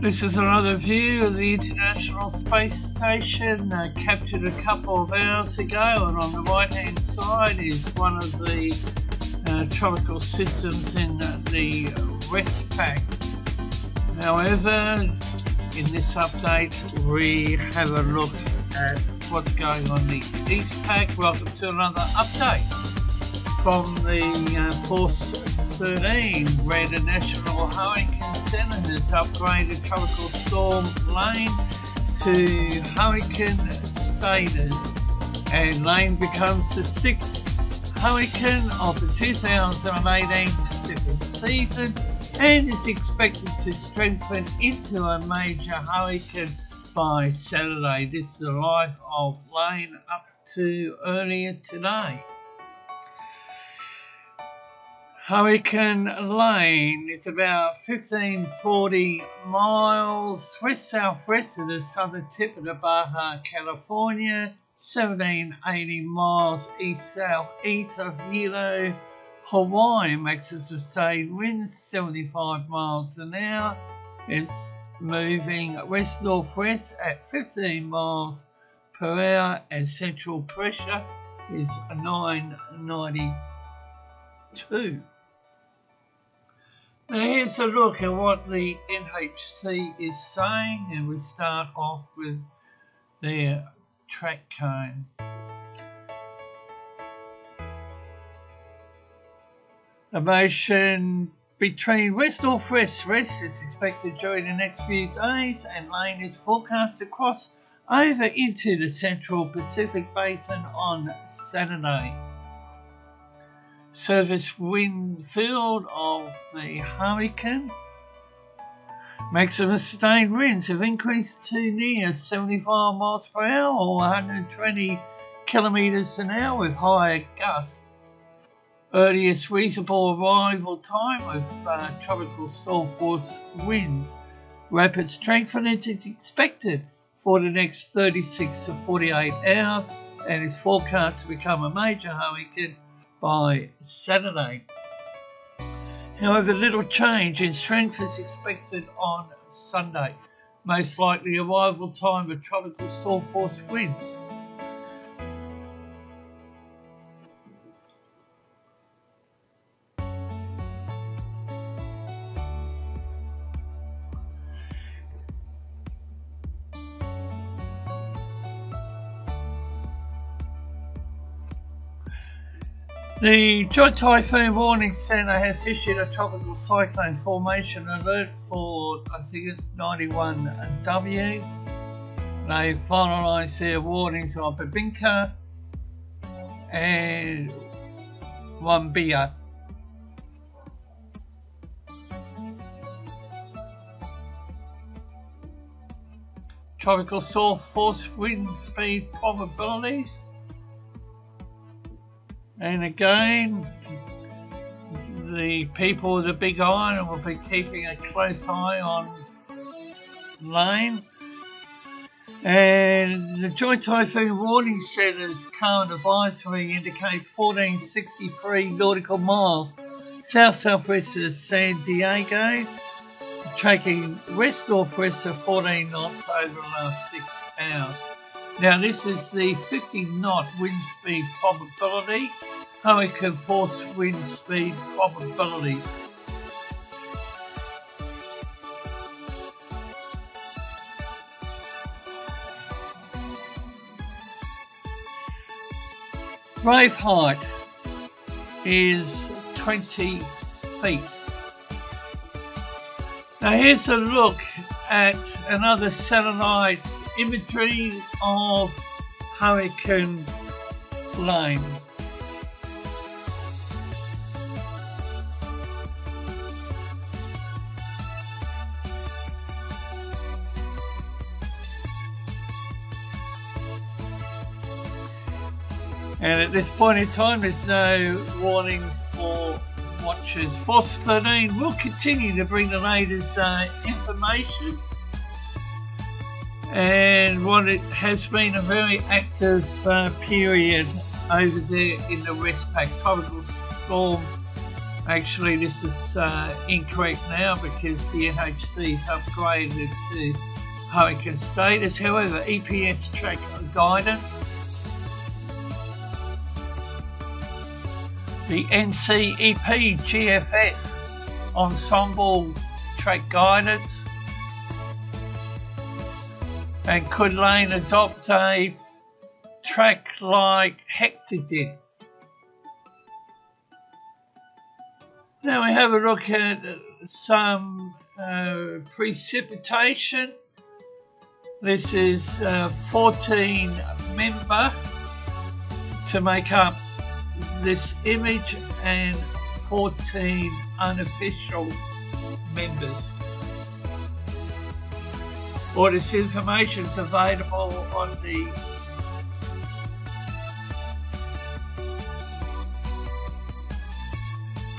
This is another view of the International Space Station uh, captured a couple of hours ago and on the right hand side is one of the uh, tropical systems in the West Pack. However, in this update we have a look at what's going on in the East Pack. Welcome to another update from the uh, Force 13 where the National Hurricane Has upgraded Tropical Storm Lane to hurricane status and Lane becomes the sixth hurricane of the 2018 Pacific season and is expected to strengthen into a major hurricane by Saturday. This is the life of Lane up to earlier today. Hurricane Lane. It's about 1540 miles west southwest of the southern tip of the Baja California, 1780 miles east southeast of Hilo, Hawaii. Maximum sustained winds 75 miles an hour. It's moving west northwest at 15 miles per hour, and central pressure is 992. Now here's a look at what the NHC is saying and we start off with their track cone. A motion between west northwest west is expected during the next few days and lane is forecast to cross over into the central Pacific Basin on Saturday surface wind field of the hurricane. Maximum sustained winds have increased to near 75 miles per hour or 120 kilometres an hour with higher gusts. Earliest reasonable arrival time of uh, tropical storm force winds. Rapid strengthening is expected for the next 36 to 48 hours and is forecast to become a major hurricane by Saturday. However, little change in strength is expected on Sunday. Most likely arrival time of tropical storm force winds The Joint Typhoon Warning Centre has issued a tropical cyclone formation alert for, I think it's 91W. They finalised their warnings on Bebinca and Rumbia. Tropical storm force wind speed probabilities and again, the people with the big iron will be keeping a close eye on Lane. And the Joint Typhoon Warning Centre's current advisory indicates 1463 nautical miles south southwest of San Diego, taking west northwest of 14 knots over the last six hours. Now, this is the 50 knot wind speed probability hurricane force wind speed probabilities. Wave height is 20 feet. Now here's a look at another satellite imagery of Hurricane Lane. And at this point in time, there's no warnings or watches. Force 13 will continue to bring the latest uh, information. And what it has been a very active uh, period over there in the Westpac. Tropical storm Actually, this is uh, incorrect now because the NHC is upgraded to hurricane status. However, EPS track guidance. The NCEP GFS ensemble track guidance. And could Lane adopt a track like Hector did? Now we have a look at some uh, precipitation. This is uh, 14 member to make up this image and 14 unofficial members. All this information is available on the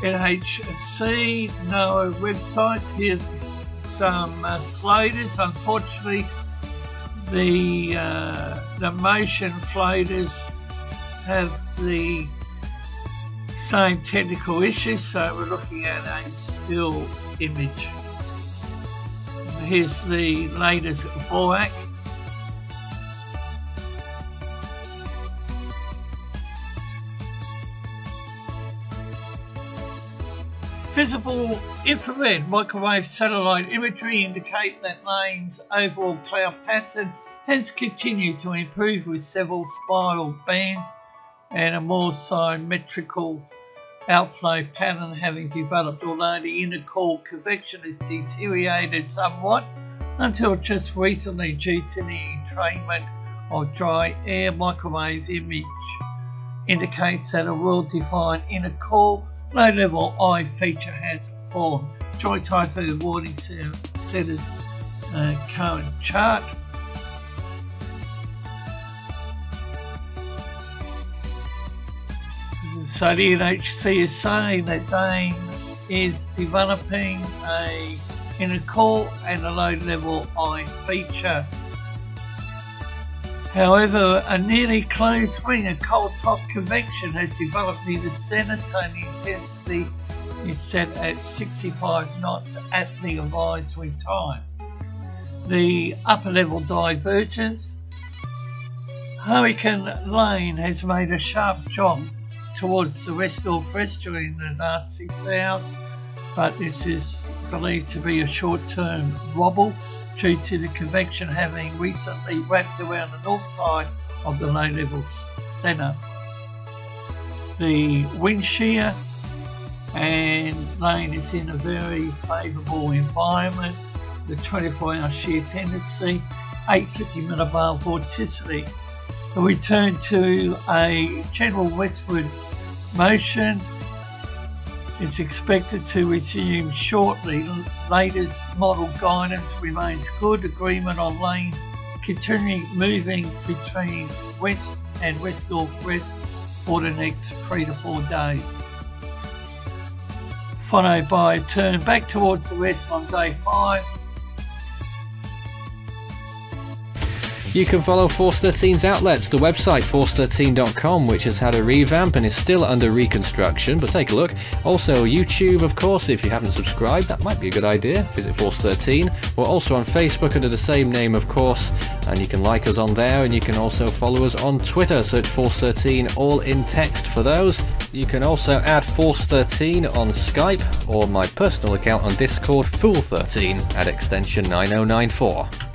NHC NOAA websites. Here's some uh, floaters. Unfortunately, the uh, the motion floaters have the same technical issues, so we're looking at a still image. Here's the latest VOAC. Visible infrared microwave satellite imagery indicate that Lane's overall cloud pattern has continued to improve with several spiral bands and a more symmetrical outflow pattern having developed, although the inner core convection has deteriorated somewhat until just recently due to the entrainment of dry air microwave image indicates that a well-defined inner core low-level eye feature has formed. Dry typhoon warning center's uh, current chart. So the NHC is saying that Lane is developing a inner core and a low-level eye feature. However, a nearly closed ring of cold top convection has developed near the centre, so the intensity is set at 65 knots at the advisory time. The upper level divergence. Hurricane Lane has made a sharp jump towards the west northwest during the last six hours, but this is believed to be a short term wobble due to the convection having recently wrapped around the north side of the low level centre. The wind shear and Lane is in a very favourable environment. The 24 hour shear tendency, 850 millibar vorticity. A return to a general westward motion is expected to resume shortly. Latest model guidance remains good. Agreement on lane continuing moving between west and west northwest for the next three to four days. Followed by a turn back towards the west on day five You can follow Force 13's outlets, the website force13.com, which has had a revamp and is still under reconstruction, but take a look. Also, YouTube, of course, if you haven't subscribed, that might be a good idea. Visit Force 13. We're also on Facebook under the same name, of course, and you can like us on there, and you can also follow us on Twitter. Search Force 13, all in text for those. You can also add Force 13 on Skype or my personal account on Discord, Fool13, at extension 9094.